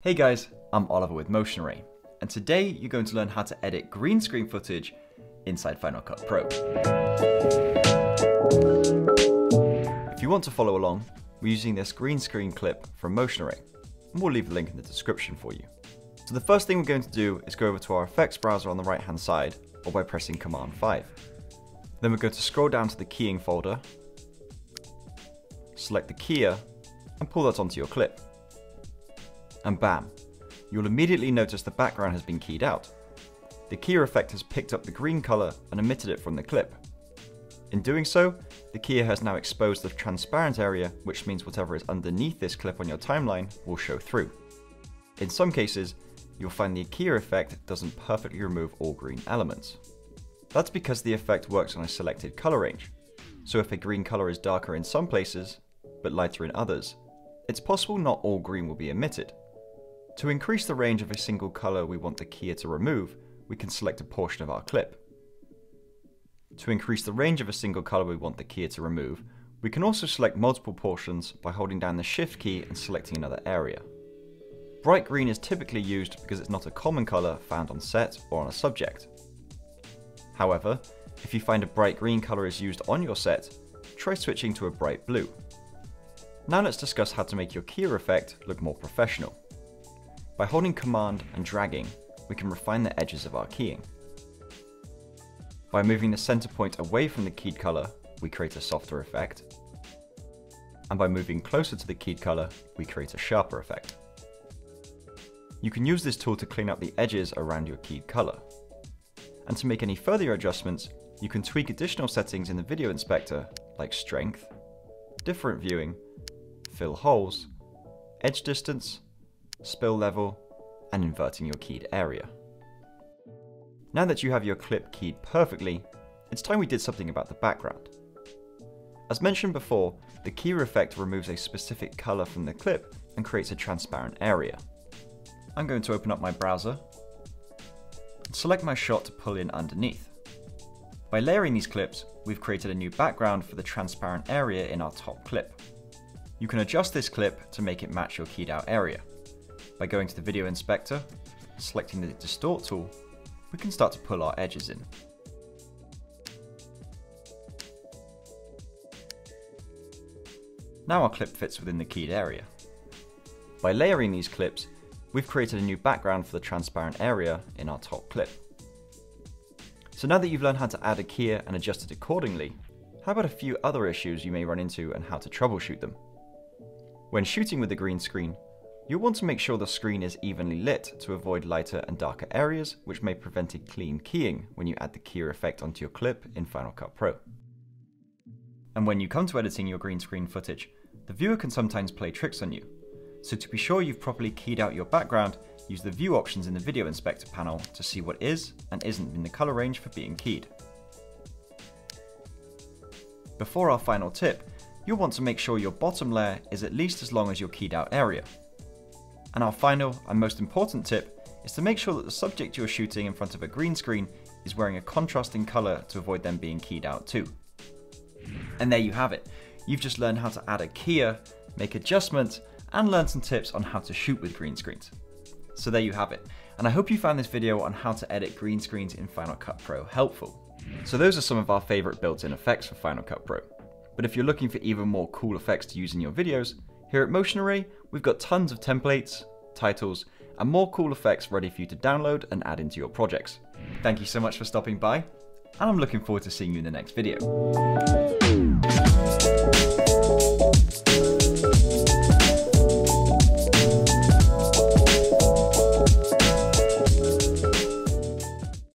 Hey guys, I'm Oliver with Motion Array, and today you're going to learn how to edit green screen footage inside Final Cut Pro. If you want to follow along, we're using this green screen clip from Motion Array, and we'll leave a link in the description for you. So the first thing we're going to do is go over to our effects browser on the right hand side, or by pressing Command 5. Then we're going to scroll down to the keying folder, select the keyer, and pull that onto your clip and bam, you'll immediately notice the background has been keyed out. The keyer effect has picked up the green colour and emitted it from the clip. In doing so, the keyer has now exposed the transparent area, which means whatever is underneath this clip on your timeline will show through. In some cases, you'll find the keyer effect doesn't perfectly remove all green elements. That's because the effect works on a selected colour range, so if a green colour is darker in some places, but lighter in others, it's possible not all green will be emitted. To increase the range of a single colour we want the keyer to remove, we can select a portion of our clip. To increase the range of a single colour we want the keyer to remove, we can also select multiple portions by holding down the Shift key and selecting another area. Bright green is typically used because it's not a common colour found on set or on a subject. However, if you find a bright green colour is used on your set, try switching to a bright blue. Now let's discuss how to make your keyer effect look more professional. By holding command and dragging, we can refine the edges of our keying. By moving the center point away from the keyed color, we create a softer effect. And by moving closer to the keyed color, we create a sharper effect. You can use this tool to clean up the edges around your keyed color. And to make any further adjustments, you can tweak additional settings in the video inspector, like strength, different viewing, fill holes, edge distance, spill level, and inverting your keyed area. Now that you have your clip keyed perfectly, it's time we did something about the background. As mentioned before, the keyer effect removes a specific colour from the clip and creates a transparent area. I'm going to open up my browser select my shot to pull in underneath. By layering these clips, we've created a new background for the transparent area in our top clip. You can adjust this clip to make it match your keyed out area. By going to the video inspector, selecting the distort tool, we can start to pull our edges in. Now our clip fits within the keyed area. By layering these clips, we've created a new background for the transparent area in our top clip. So now that you've learned how to add a keyer and adjust it accordingly, how about a few other issues you may run into and how to troubleshoot them? When shooting with the green screen, You'll want to make sure the screen is evenly lit to avoid lighter and darker areas, which may prevent a clean keying when you add the keyer effect onto your clip in Final Cut Pro. And when you come to editing your green screen footage, the viewer can sometimes play tricks on you. So to be sure you've properly keyed out your background, use the view options in the video inspector panel to see what is and isn't in the color range for being keyed. Before our final tip, you'll want to make sure your bottom layer is at least as long as your keyed out area, and our final and most important tip is to make sure that the subject you're shooting in front of a green screen is wearing a contrasting colour to avoid them being keyed out too. And there you have it. You've just learned how to add a keyer, make adjustments, and learn some tips on how to shoot with green screens. So there you have it. And I hope you found this video on how to edit green screens in Final Cut Pro helpful. So those are some of our favourite built-in effects for Final Cut Pro. But if you're looking for even more cool effects to use in your videos, here at Motion Array, we've got tons of templates, titles, and more cool effects ready for you to download and add into your projects. Thank you so much for stopping by, and I'm looking forward to seeing you in the next video.